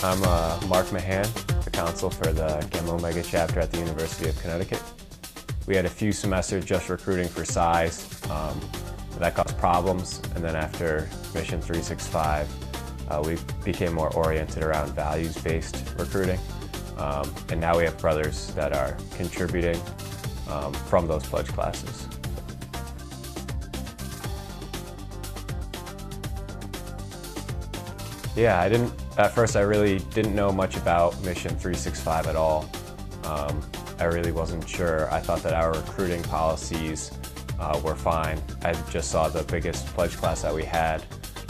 I'm uh, Mark Mahan, the counsel for the Gamma Omega chapter at the University of Connecticut. We had a few semesters just recruiting for size. Um, that caused problems, and then after Mission 365, uh, we became more oriented around values-based recruiting. Um, and now we have brothers that are contributing um, from those pledge classes. Yeah, I didn't, at first I really didn't know much about Mission 365 at all. Um, I really wasn't sure. I thought that our recruiting policies uh, were fine. I just saw the biggest pledge class that we had,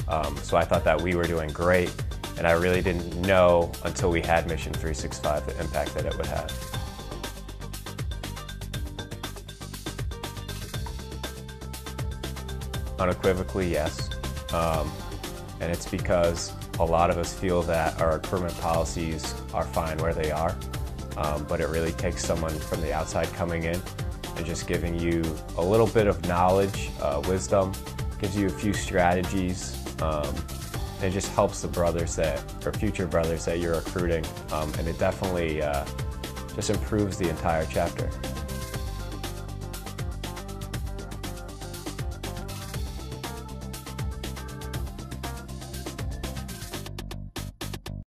um, so I thought that we were doing great, and I really didn't know until we had Mission 365 the impact that it would have. Unequivocally, yes. Um, and it's because a lot of us feel that our recruitment policies are fine where they are, um, but it really takes someone from the outside coming in and just giving you a little bit of knowledge, uh, wisdom, gives you a few strategies, um, and it just helps the brothers that, or future brothers that you're recruiting, um, and it definitely uh, just improves the entire chapter.